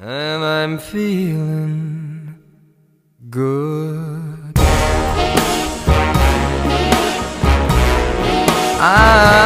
and I'm feeling good. I